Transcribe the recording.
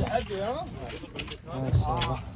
ما شاء الله